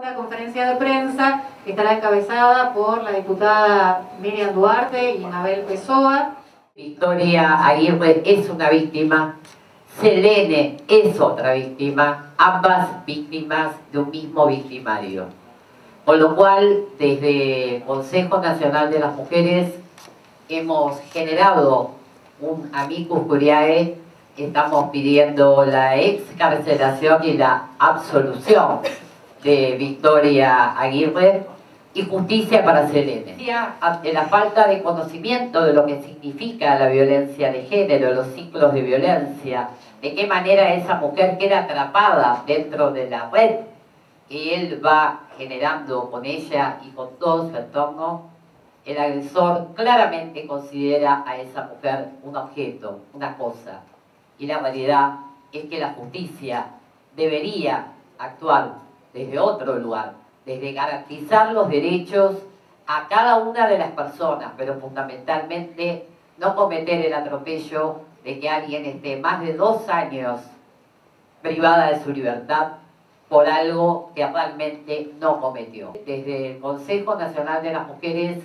Una conferencia de prensa que estará encabezada por la diputada Miriam Duarte y Mabel Pessoa. Victoria Aguirre es una víctima, Selene es otra víctima, ambas víctimas de un mismo victimario. Con lo cual, desde el Consejo Nacional de las Mujeres hemos generado un amicus curiae, estamos pidiendo la excarcelación y la absolución de Victoria Aguirre y justicia para Selene. Ante la falta de conocimiento de lo que significa la violencia de género, los ciclos de violencia, de qué manera esa mujer queda atrapada dentro de la red que él va generando con ella y con todo su entorno, el agresor claramente considera a esa mujer un objeto, una cosa. Y la realidad es que la justicia debería actuar desde otro lugar, desde garantizar los derechos a cada una de las personas, pero fundamentalmente no cometer el atropello de que alguien esté más de dos años privada de su libertad por algo que realmente no cometió. Desde el Consejo Nacional de las Mujeres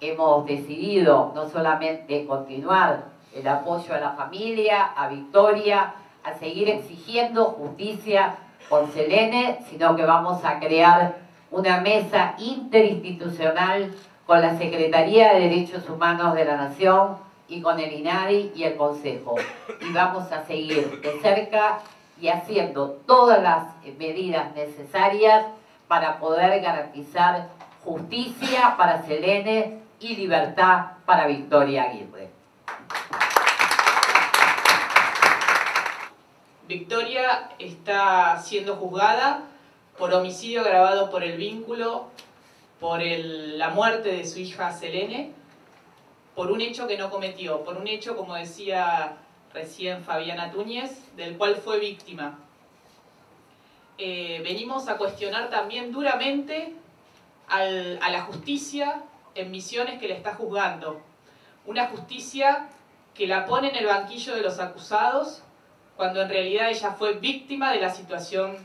hemos decidido no solamente continuar el apoyo a la familia, a Victoria, a seguir exigiendo justicia con Selene, sino que vamos a crear una mesa interinstitucional con la Secretaría de Derechos Humanos de la Nación y con el INADI y el Consejo. Y vamos a seguir de cerca y haciendo todas las medidas necesarias para poder garantizar justicia para Selene y libertad para Victoria Aguirre. Victoria está siendo juzgada por homicidio agravado por el vínculo, por la muerte de su hija Selene, por un hecho que no cometió, por un hecho, como decía recién Fabiana Túñez, del cual fue víctima. Eh, venimos a cuestionar también duramente a la justicia en misiones que le está juzgando. Una justicia que la pone en el banquillo de los acusados cuando en realidad ella fue víctima de la situación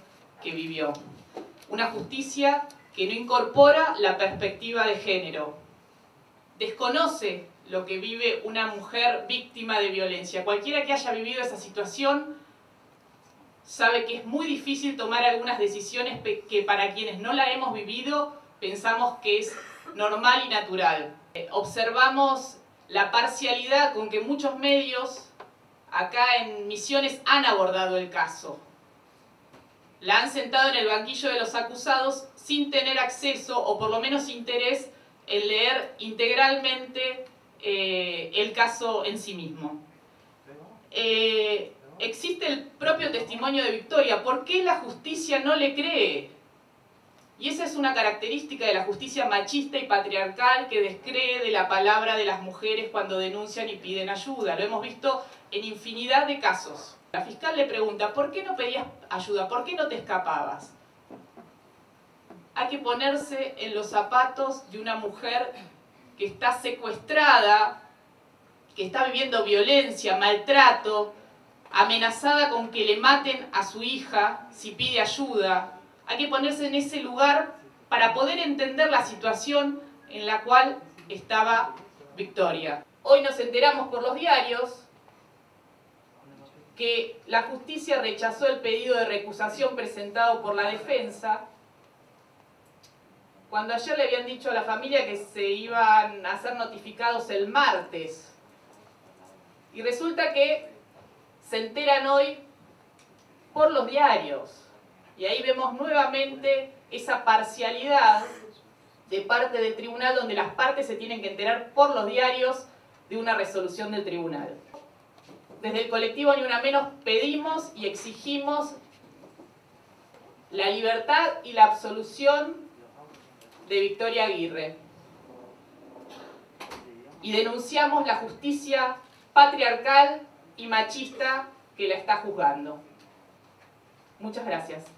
que vivió. Una justicia que no incorpora la perspectiva de género. Desconoce lo que vive una mujer víctima de violencia. Cualquiera que haya vivido esa situación sabe que es muy difícil tomar algunas decisiones que para quienes no la hemos vivido pensamos que es normal y natural. Observamos la parcialidad con que muchos medios acá en Misiones han abordado el caso. La han sentado en el banquillo de los acusados sin tener acceso o por lo menos interés en leer integralmente eh, el caso en sí mismo. Eh, existe el propio testimonio de Victoria. ¿Por qué la justicia no le cree? Y esa es una característica de la justicia machista y patriarcal que descree de la palabra de las mujeres cuando denuncian y piden ayuda. Lo hemos visto en infinidad de casos. La fiscal le pregunta, ¿por qué no pedías ayuda? ¿Por qué no te escapabas? Hay que ponerse en los zapatos de una mujer que está secuestrada, que está viviendo violencia, maltrato, amenazada con que le maten a su hija si pide ayuda, hay que ponerse en ese lugar para poder entender la situación en la cual estaba Victoria. Hoy nos enteramos por los diarios que la justicia rechazó el pedido de recusación presentado por la defensa, cuando ayer le habían dicho a la familia que se iban a ser notificados el martes. Y resulta que se enteran hoy por los diarios. Y ahí vemos nuevamente esa parcialidad de parte del tribunal donde las partes se tienen que enterar por los diarios de una resolución del tribunal. Desde el colectivo Ni Una Menos pedimos y exigimos la libertad y la absolución de Victoria Aguirre. Y denunciamos la justicia patriarcal y machista que la está juzgando. Muchas gracias.